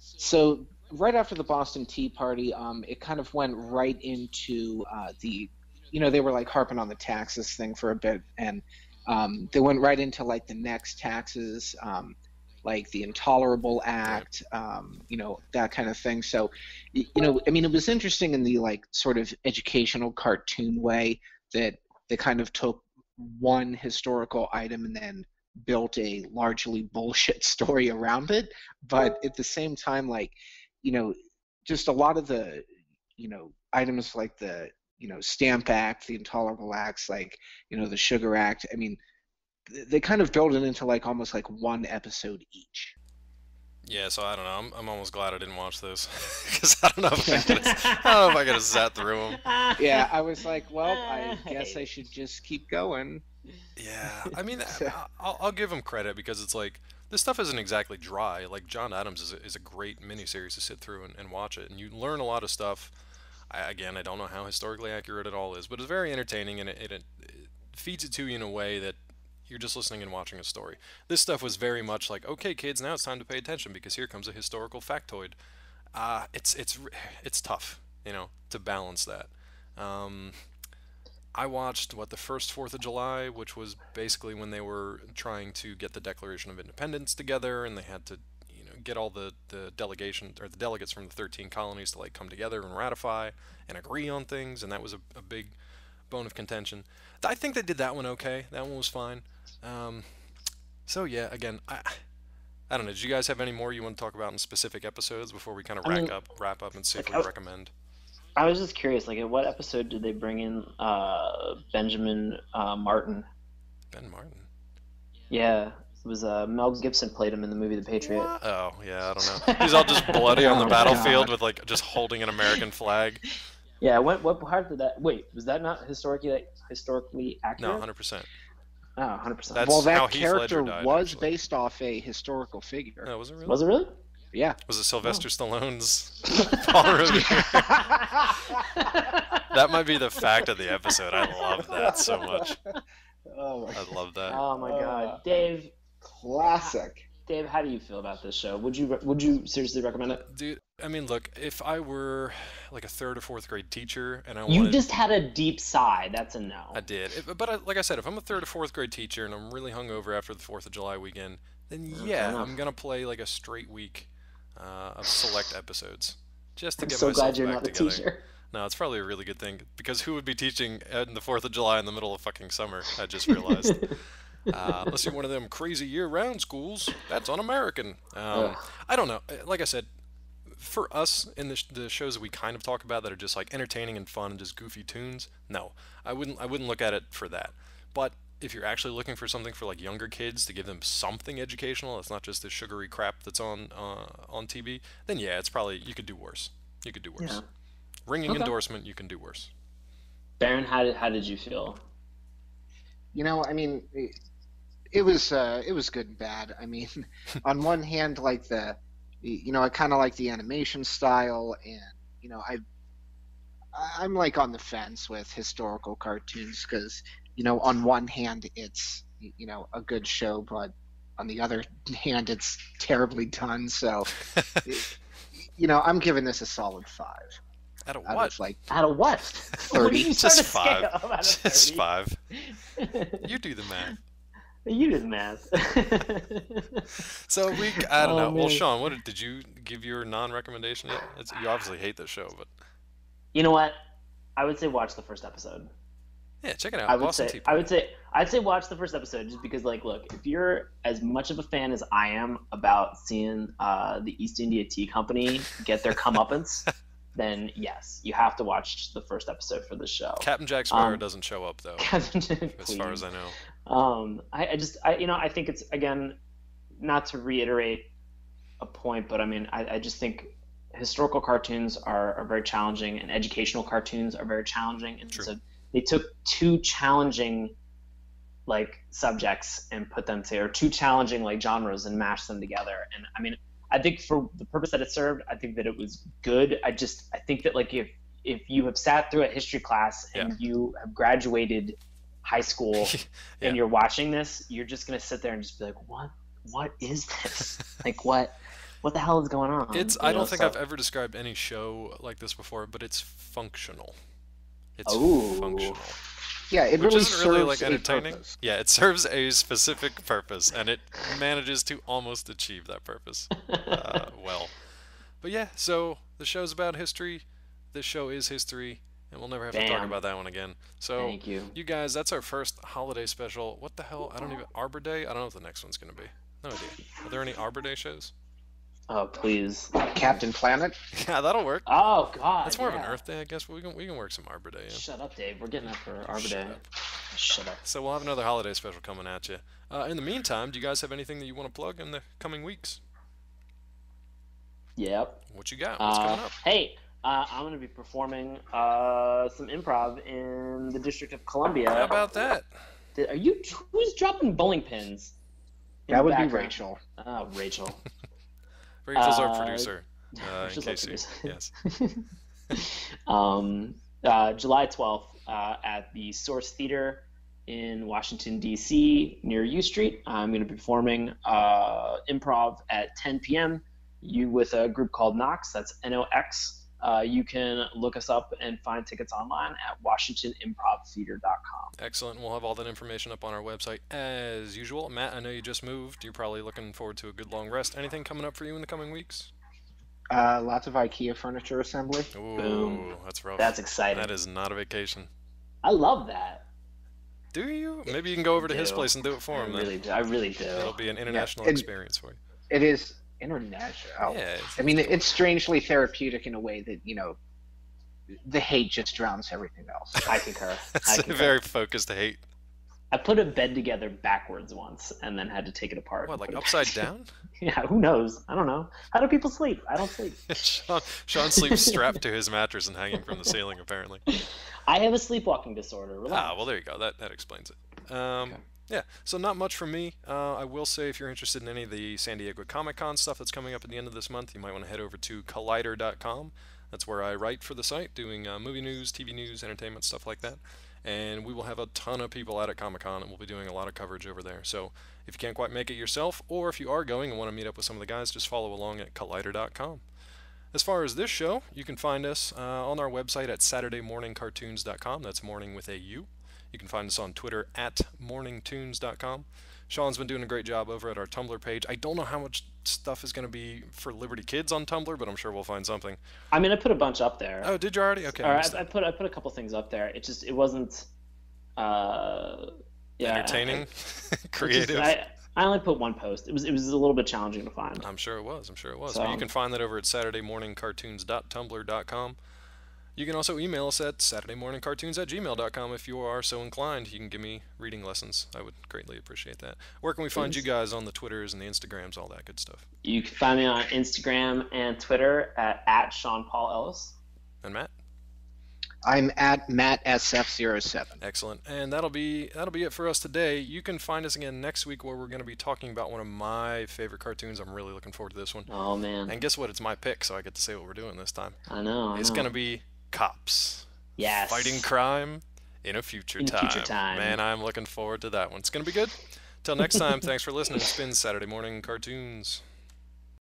So right after the Boston Tea Party, um, it kind of went right into uh, the, you know, they were like harping on the taxes thing for a bit, and um, they went right into like the next taxes, um, like the Intolerable Act, um, you know, that kind of thing. So, you know, I mean, it was interesting in the like sort of educational cartoon way that they kind of took one historical item and then built a largely bullshit story around it but at the same time like you know just a lot of the you know items like the you know stamp act the intolerable acts like you know the sugar act i mean they kind of build it into like almost like one episode each Yeah, so I don't know. I'm, I'm almost glad I didn't watch this because I don't know if I could have, I don't know if I could have sat through them. yeah i was like well i guess i should just keep going Yeah, I mean, I- I'll, I'll give him credit because it's like this stuff isn't exactly dry. Like John Adams is a, is a great miniseries to sit through and, and watch it, and you learn a lot of stuff. I, again, I don't know how historically accurate it all is, but it's very entertaining and it, it, it feeds it to you in a way that you're just listening and watching a story. This stuff was very much like, okay, kids, now it's time to pay attention because here comes a historical factoid. Uh, it's it's it's tough, you know, to balance that. Um, I watched what the first Fourth of July, which was basically when they were trying to get the Declaration of Independence together, and they had to, you know, get all the the delegation or the delegates from the 13 colonies to like come together and ratify and agree on things, and that was a, a big bone of contention. I think they did that one okay. That one was fine. Um, so yeah, again, I. I don't know. Did you guys have any more you want to talk about in specific episodes before we kind of wrap mean, up, wrap up, and see if we recommend? I was just curious, like, at what episode did they bring in uh, Benjamin uh, Martin? Ben Martin. Yeah, it was uh, Mel Gibson played him in the movie The Patriot. What? Oh yeah, I don't know. He's all just bloody on the oh, battlefield with like just holding an American flag. Yeah, what what part did that? Wait, was that not historically like, historically accurate? No, hundred percent. Oh, 100%. That's well, that character died, was actually. based off a historical figure. No, was it really? Was it really? Yeah. Was it Sylvester oh. Stallone's Paul Revere? that might be the fact of the episode. I love that so much. Oh my I love that. Oh my god, uh, Dave! Classic. Dave, how do you feel about this show? Would you would you seriously recommend it? Dude, I mean, look, if I were like a third or fourth grade teacher and I you just had a deep sigh. That's a no. I did, if, but I, like I said, if I'm a third or fourth grade teacher and I'm really hungover after the Fourth of July weekend, then yeah, I'm gonna play like a straight week uh, of select episodes just to I'm get so myself glad you're back not together. A teacher. No, it's probably a really good thing because who would be teaching in the Fourth of July in the middle of fucking summer? I just realized. uh, unless you're one of them crazy year-round schools, that's un-American. Um, I don't know. Like I said, for us in the, sh- the shows that we kind of talk about that are just like entertaining and fun and just goofy tunes, no, I wouldn't. I wouldn't look at it for that. But if you're actually looking for something for like younger kids to give them something educational, that's not just the sugary crap that's on uh, on TV, then yeah, it's probably you could do worse. You could do worse. Yeah. Ringing okay. endorsement, you can do worse. Barron, how did how did you feel? You know, I mean, it, it was uh, it was good and bad. I mean, on one hand, like the, you know, I kind of like the animation style, and you know, I I'm like on the fence with historical cartoons because you know, on one hand, it's you know a good show, but on the other hand, it's terribly done. So, you know, I'm giving this a solid five. Out of what? Of like out of what? Thirty. what Just five. Just five. you do the math. You do the math. so we, I don't oh, know. Man. Well, Sean, what did, did you give your non-recommendation yet? It's, you obviously hate the show, but you know what? I would say watch the first episode. Yeah, check it out. I would Boston say I would say I'd say watch the first episode just because like look, if you're as much of a fan as I am about seeing uh, the East India Tea Company get their comeuppance, then yes, you have to watch the first episode for the show. Captain Jack Sparrow um, doesn't show up though, as far as I know. Um, I, I, just I you know I think it's again not to reiterate a point, but I mean I, I just think historical cartoons are, are very challenging and educational cartoons are very challenging and True. so they took two challenging like subjects and put them together, two challenging like genres and mashed them together. And I mean, I think for the purpose that it served, I think that it was good. I just I think that like if if you have sat through a history class and yeah. you have graduated high school yeah. and you're watching this, you're just gonna sit there and just be like, what what is this? like what what the hell is going on? It's you I know, don't think so, I've ever described any show like this before, but it's functional. It's Ooh. functional. Yeah, it really isn't really like entertaining. Yeah, it serves a specific purpose, and it manages to almost achieve that purpose uh, well. But yeah, so the show's about history. This show is history, and we'll never have to talk about that one again. So, Thank you. you guys, that's our first holiday special. What the hell? I don't even Arbor Day. I don't know what the next one's gonna be. No idea. Are there any Arbor Day shows? Oh please, Captain Planet. Yeah, that'll work. Oh God, that's more yeah. of an Earth Day, I guess. we can we can work some Arbor Day. Yeah. Shut up, Dave. We're getting up for Arbor Shut Day. Up. Shut up. So we'll have another holiday special coming at you. Uh, in the meantime, do you guys have anything that you want to plug in the coming weeks? Yep. What you got? What's uh, coming up? Hey, uh, I'm going to be performing uh, some improv in the District of Columbia. How about that? Are you who's dropping bowling pins? That would background? be Rachel. Oh, Rachel. Rachel's uh, our producer. Uh, in case you, yes. um, uh, July 12th uh, at the Source Theater in Washington, D.C., near U Street. I'm going to be performing uh, improv at 10 p.m. You with a group called Nox, that's N O X. Uh, you can look us up and find tickets online at WashingtonImprovTheater.com. Excellent. We'll have all that information up on our website as usual. Matt, I know you just moved. You're probably looking forward to a good long rest. Anything coming up for you in the coming weeks? Uh, lots of IKEA furniture assembly. Ooh, Boom. that's rough. That's exciting. That is not a vacation. I love that. Do you? Maybe you can go over to his place and do it for I him. really then. do. I really do. It'll be an international and- experience for you. It is international. Yeah, I mean, it's strangely therapeutic in a way that you know, the hate just drowns everything else. I concur. It's I a concur. very focused hate. I put a bed together backwards once and then had to take it apart. What, like upside down? Yeah, who knows? I don't know. How do people sleep? I don't sleep. Sean, Sean sleeps strapped to his mattress and hanging from the ceiling, apparently. I have a sleepwalking disorder. Relax. Ah, well, there you go. That that explains it. Um, Okay. Yeah, so not much from me. Uh, I will say if you're interested in any of the San Diego Comic Con stuff that's coming up at the end of this month, you might want to head over to Collider.com. That's where I write for the site, doing uh, movie news, TV news, entertainment, stuff like that. And we will have a ton of people out at Comic Con, and we'll be doing a lot of coverage over there. So if you can't quite make it yourself, or if you are going and want to meet up with some of the guys, just follow along at Collider.com. As far as this show, you can find us uh, on our website at SaturdayMourningCartoons.com. That's morning with a U. You can find us on Twitter at MourningToons.com. Sean's been doing a great job over at our Tumblr page. I don't know how much stuff is going to be for Liberty Kids on Tumblr, but I'm sure we'll find something. I mean, I put a bunch up there. Oh, did you already? Okay. I Or I, I put I put a couple things up there. It just it wasn't. Uh, yeah, Entertaining, I- just- creative. I, I only put one post. It was it was a little bit challenging to find. I'm sure it was. I'm sure it was. But you can find that over at SaturdayMourningCartoons.tumblr.com. You can also email us at SaturdayMourningCartoons at gmail.com if you are so inclined. You can give me reading lessons. I would greatly appreciate that. Where can we find you guys on the Twitters and the Instagrams, all that good stuff? You can find me on Instagram and Twitter at, at Sean Paul Ellis. And Matt? I'm at mattsf07. Excellent. And that'll be that'll be it for us today. You can find us again next week where we're going to be talking about one of my favorite cartoons. I'm really looking forward to this one. Oh man, And guess what? It's my pick, so I get to say what we're doing this time. I know. I It's going to be Cops. yes. Fighting crime in a future In time. future time. Man, I'm looking forward to that one. It's going to be good. Till next time, thanks for listening. It's been Saturday Mourning Cartoons.